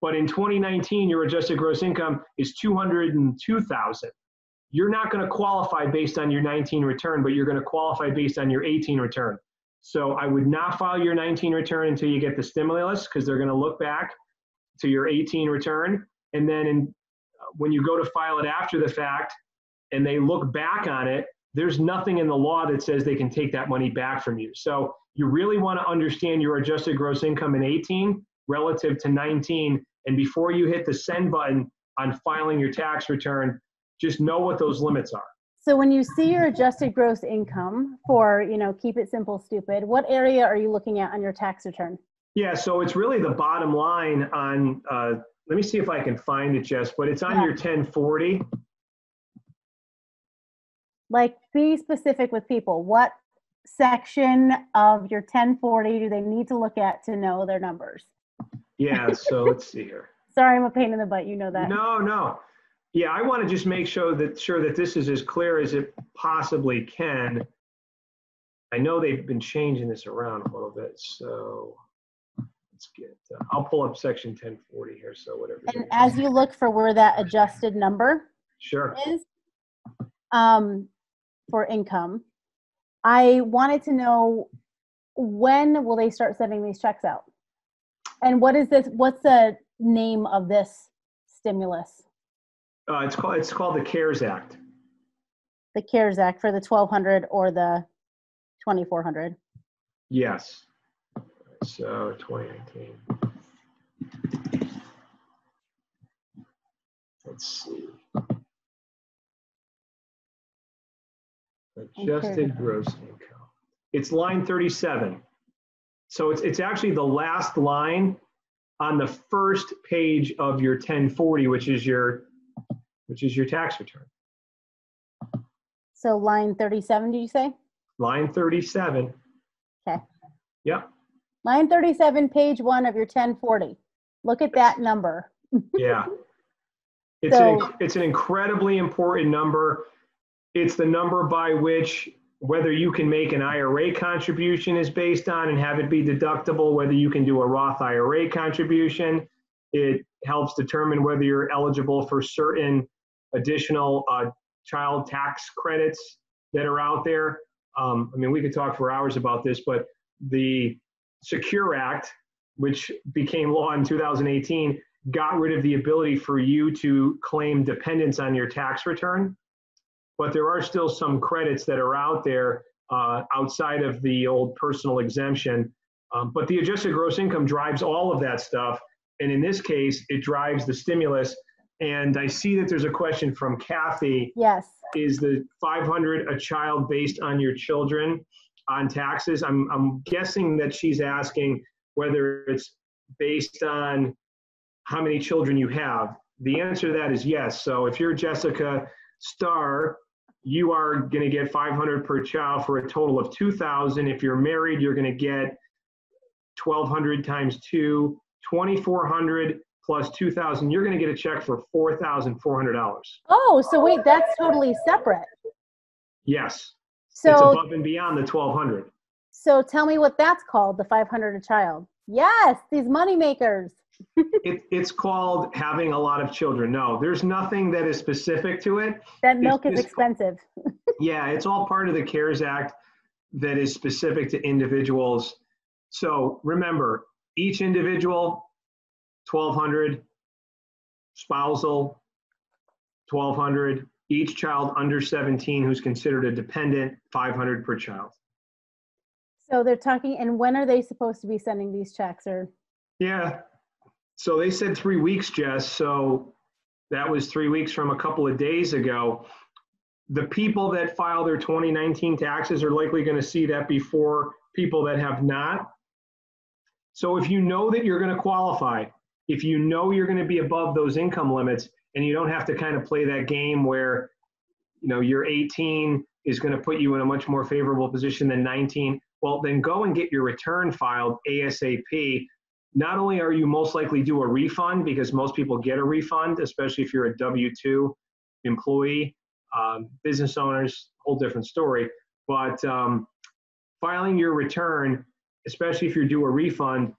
But in 2019, your adjusted gross income is 202,000. You're not going to qualify based on your 19 return, but you're going to qualify based on your 18 return. So I would not file your 19 return until you get the stimulus because they're going to look back to your 18 return. And then in, uh, when you go to file it after the fact and they look back on it, there's nothing in the law that says they can take that money back from you. So you really want to understand your adjusted gross income in 18 relative to 19. And before you hit the send button on filing your tax return, just know what those limits are. So when you see your adjusted gross income for, you know, keep it simple, stupid, what area are you looking at on your tax return? Yeah, so it's really the bottom line on, uh, let me see if I can find it, Jess, but it's on Yeah. your 1040. Like, be specific with people. What section of your 1040 do they need to look at to know their numbers? Yeah, so let's see here. Sorry, I'm a pain in the butt. You know that. No, no. Yeah, I want to just make sure that sure that this is as clear as it possibly can. I know they've been changing this around a little bit, so let's get. Uh, I'll pull up section 1040 here, so whatever. And as you look for where that adjusted number Sure. is um, for income, I wanted to know when will they start sending these checks out? And what is this? What's the name of this stimulus? Uh, it's called it's called the CARES Act. The CARES Act for the 1200 or the 2400? Yes. So 2019. Let's see. Adjusted gross income. It's line 37. So it's, it's actually the last line on the first page of your 1040, which is your, which is your tax return. So line 37, did you say? Line 37. Okay. Yep. Line 37, page one of your 1040. Look at that number. Yeah. It's, an, it's an incredibly important number. It's the number by which whether you can make an IRA contribution is based on and have it be deductible, whether you can do a Roth IRA contribution. It helps determine whether you're eligible for certain additional uh, child tax credits that are out there. Um, I mean, we could talk for hours about this, but the Secure Act, which became law in 2018, got rid of the ability for you to claim dependents on your tax return. But there are still some credits that are out there uh, outside of the old personal exemption. Um, but the adjusted gross income drives all of that stuff. And in this case, it drives the stimulus. And I see that there's a question from Kathy Yes. is the 500 a child based on your children on taxes? I'm, I'm guessing that she's asking whether it's based on how many children you have. The answer to that is yes. So if you're Jessica Starr, you are going to get 500 per child for a total of 2,000. If you're married, you're going to get 1,200 times two, 2,400 plus 2,000. You're going to get a check for $4,400. Oh, so wait, that's totally separate. Yes. it's So, above and beyond the 1200 so tell me what that's called, the 500 a child. Yes, these money makers. It, it's called having a lot of children no there's nothing that is specific to it That milk is just- expensive. yeah it's all part of the cares act that is specific to individuals so remember each individual 1200 spousal 1200 each child under 17 who's considered a dependent 500 per child So they're talking, and when are they supposed to be sending these checks or? Yeah. So they said three weeks, Jess. So that was three weeks from a couple of days ago. The people that file their 2019 taxes are likely going to see that before people that have not. So if you know that you're going to qualify, if you know you're going to be above those income limits, and you don't have to kind of play that game where, you know, your 18 is going to put you in a much more favorable position than 19, well, then go and get your return filed ASAP not only are you most likely due a refund because most people get a refund, especially if you're a W 2 employee, um, business owners, whole different story. But um, filing your return, especially if you're due a refund,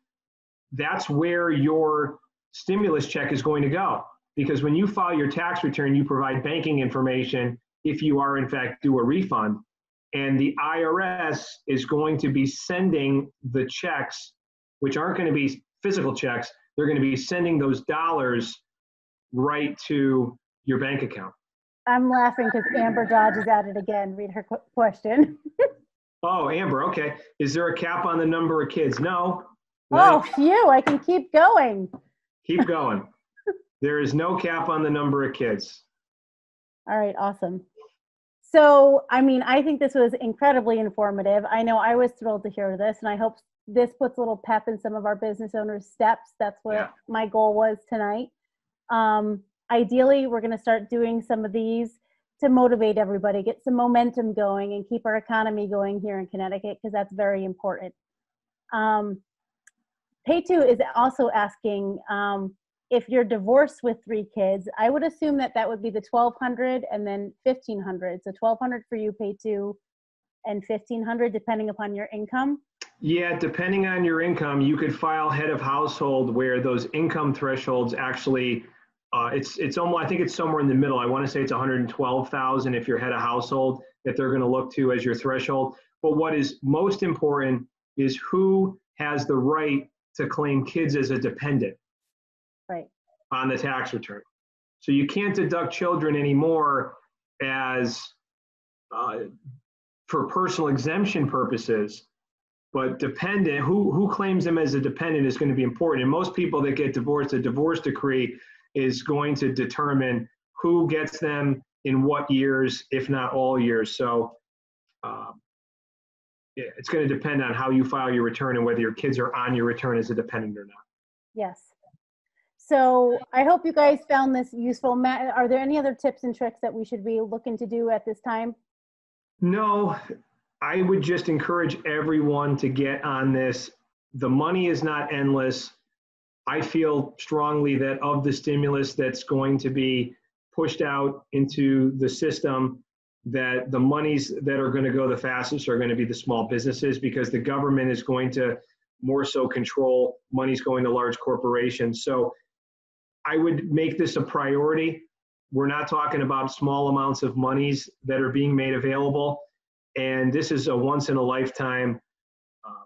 that's where your stimulus check is going to go. Because when you file your tax return, you provide banking information if you are, in fact, due a refund. And the IRS is going to be sending the checks which aren't going to be physical checks. They're going to be sending those dollars right to your bank account. I'm laughing because Amber Dodge is at it again. Read her qu- question. Oh, Amber, okay. Is there a cap on the number of kids? No. Oh, phew, I can keep going. Keep going. there is no cap on the number of kids. All right, awesome. So, I mean, I think this was incredibly informative. I know I was thrilled to hear this, and I hope this puts a little pep in some of our business owners' steps. That's what Yeah. my goal was tonight. Um, ideally, we're going to start doing some of these to motivate everybody, get some momentum going, and keep our economy going here in Connecticut because that's very important. Um, Peitu is also asking um, if you're divorced with three kids, I would assume that that would be the 1200 and then 1500. So 1200 for you, Peitu, and 1500 depending upon your income. Yeah, depending on your income, you could file head of household where those income thresholds actually, uh, it's it's almost I think it's somewhere in the middle. I want to say it's 112,000 if you're head of household that they're going to look to as your threshold. But what is most important is who has the right to claim kids as a dependent Right. on the tax return. So you can't deduct children anymore as uh, for personal exemption purposes. But dependent, who who claims them as a dependent is going to be important. And most people that get divorced, a divorce decree is going to determine who gets them in what years, if not all years. So um, yeah, it's going to depend on how you file your return and whether your kids are on your return as a dependent or not. Yes. So I hope you guys found this useful. Matt, are there any other tips and tricks that we should be looking to do at this time? No, I would just encourage everyone to get on this. The money is not endless. I feel strongly that of the stimulus that's going to be pushed out into the system, that the monies that are going to go the fastest are going to be the small businesses because the government is going to more so control money's going to large corporations. So I would make this a priority. We're not talking about small amounts of monies that are being made available. And this is a once in a lifetime um,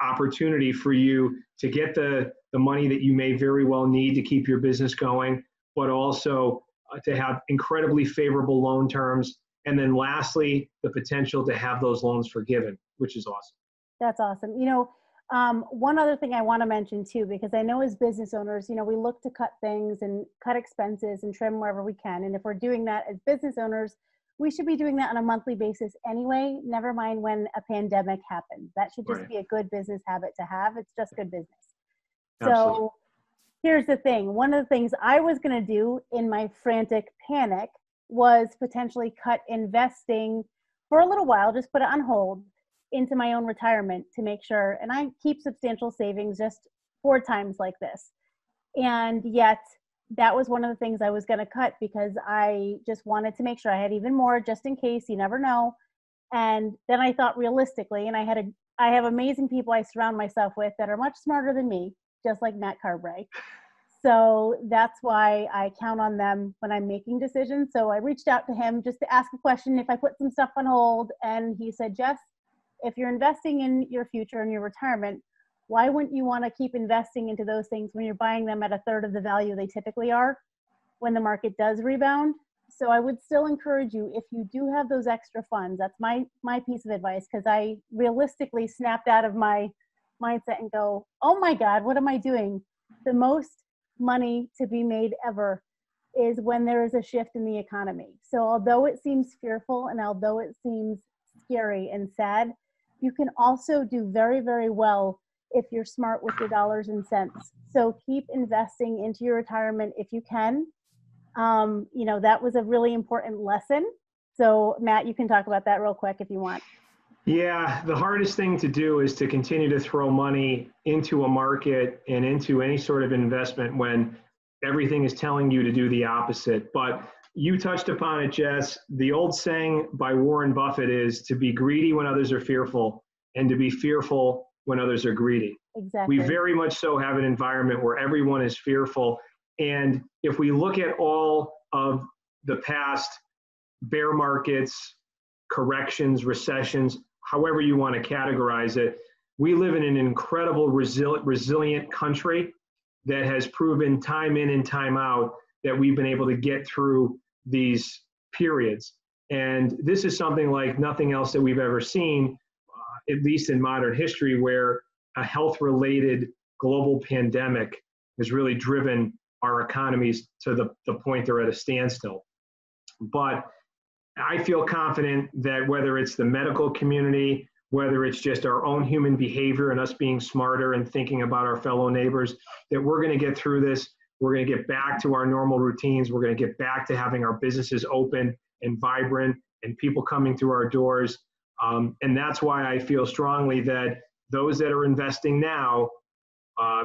opportunity for you to get the, the money that you may very well need to keep your business going, but also uh, to have incredibly favorable loan terms. And then lastly, the potential to have those loans forgiven, which is awesome. That's awesome. You know, um, one other thing I want to mention too, because I know as business owners, you know, we look to cut things and cut expenses and trim wherever we can. And if we're doing that as business owners, we should be doing that on a monthly basis anyway, never mind when a pandemic happens. That should just Right. be a good business habit to have. It's just good business. Absolutely. So here's the thing one of the things I was going to do in my frantic panic was potentially cut investing for a little while, just put it on hold into my own retirement to make sure. And I keep substantial savings just for times like this. And yet, that was one of the things I was going to cut because I just wanted to make sure I had even more just in case, you never know. And then I thought realistically, and I had a I have amazing people I surround myself with that are much smarter than me, just like Matt Carbray. So that's why I count on them when I'm making decisions. So I reached out to him just to ask a question if I put some stuff on hold. And he said, Jess, if you're investing in your future and your retirement, why wouldn't you want to keep investing into those things when you're buying them at a third of the value they typically are when the market does rebound? So I would still encourage you if you do have those extra funds. That's my my piece of advice because I realistically snapped out of my mindset and go, "Oh my god, what am I doing?" The most money to be made ever is when there is a shift in the economy. So although it seems fearful and although it seems scary and sad, you can also do very very well if you're smart with your dollars and cents. So keep investing into your retirement if you can. Um, you know, that was a really important lesson. So, Matt, you can talk about that real quick if you want. Yeah, the hardest thing to do is to continue to throw money into a market and into any sort of investment when everything is telling you to do the opposite. But you touched upon it, Jess. The old saying by Warren Buffett is to be greedy when others are fearful and to be fearful when others are greedy. Exactly. We very much so have an environment where everyone is fearful. And if we look at all of the past bear markets, corrections, recessions, however you want to categorize it, we live in an incredible resilient, resilient country that has proven time in and time out that we've been able to get through these periods. And this is something like nothing else that we've ever seen, at least in modern history, where a health related global pandemic has really driven our economies to the, the point they're at a standstill. But I feel confident that whether it's the medical community, whether it's just our own human behavior and us being smarter and thinking about our fellow neighbors, that we're going to get through this. We're going to get back to our normal routines. We're going to get back to having our businesses open and vibrant and people coming through our doors. Um, and that's why I feel strongly that those that are investing now uh,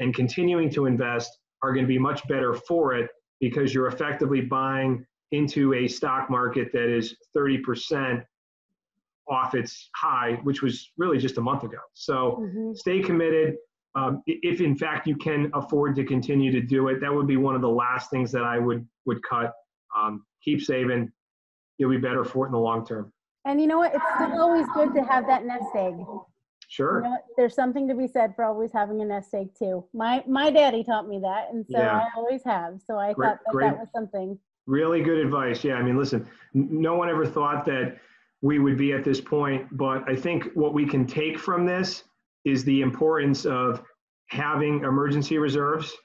and continuing to invest are going to be much better for it because you're effectively buying into a stock market that is 30% off its high, which was really just a month ago. So Mhm. stay committed. Um, if in fact you can afford to continue to do it, that would be one of the last things that I would would cut. Um, keep saving. You'll be better for it in the long term. And you know what? It's still always good to have that nest egg. You Sure. know? There's something to be said for always having a nest egg too. My my daddy taught me that, and so Yeah. I always have. So I Great- thought that great. that was something. Really good advice. Yeah, I mean, listen, no one ever thought that we would be at this point, but I think what we can take from this is the importance of having emergency reserves,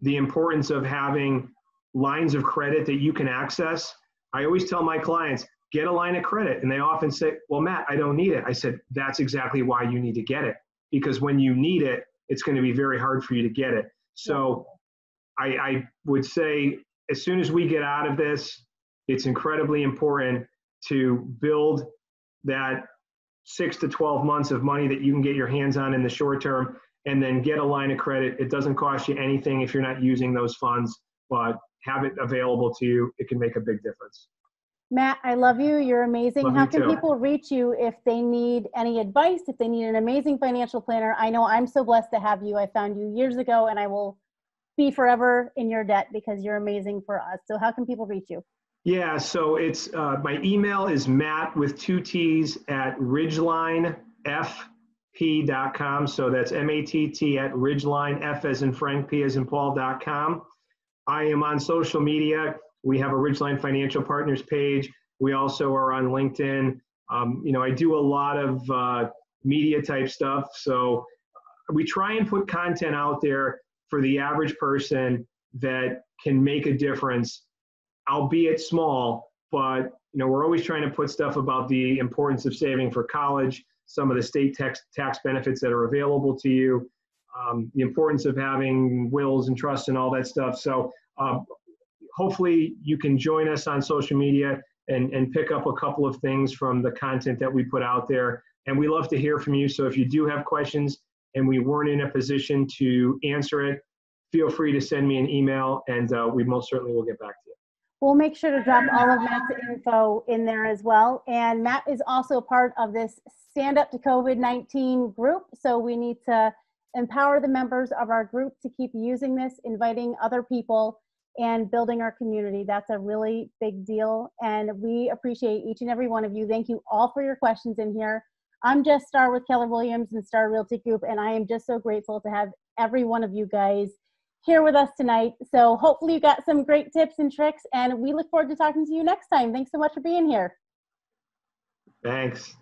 the importance of having lines of credit that you can access. I always tell my clients, get a line of credit. And they often say, well, Matt, I don't need it. I said, that's exactly why you need to get it. Because when you need it, it's going to be very hard for you to get it. So I, I would say as soon as we get out of this, it's incredibly important to build that six to 12 months of money that you can get your hands on in the short term and then get a line of credit. It doesn't cost you anything if you're not using those funds, but have it available to you. It can make a big difference. Matt, I love you. You're amazing. Love How can too. people reach you if they need any advice, if they need an amazing financial planner? I know I'm so blessed to have you. I found you years ago and I will be forever in your debt because you're amazing for us. So how can people reach you? Yeah, so it's uh, my email is Matt with two T's at ridgelinefp.com. So that's M A T T at ridgeline F as in Frank, P as in Paul.com. I am on social media. We have a Ridgeline Financial Partners page. We also are on LinkedIn. Um, you know, I do a lot of uh, media type stuff. So we try and put content out there for the average person that can make a difference albeit small, but you know, we're always trying to put stuff about the importance of saving for college, some of the state tax tax benefits that are available to you, um, the importance of having wills and trusts and all that stuff. So um, hopefully you can join us on social media and, and pick up a couple of things from the content that we put out there. And we love to hear from you. So if you do have questions and we weren't in a position to answer it, feel free to send me an email and uh, we most certainly will get back to you. We'll make sure to drop all of Matt's info in there as well. And Matt is also part of this Stand Up to COVID 19 group. So we need to empower the members of our group to keep using this, inviting other people, and building our community. That's a really big deal. And we appreciate each and every one of you. Thank you all for your questions in here. I'm Jess Starr with Keller Williams and Starr Realty Group, and I am just so grateful to have every one of you guys here with us tonight. So hopefully you got some great tips and tricks, and we look forward to talking to you next time. Thanks so much for being here. Thanks.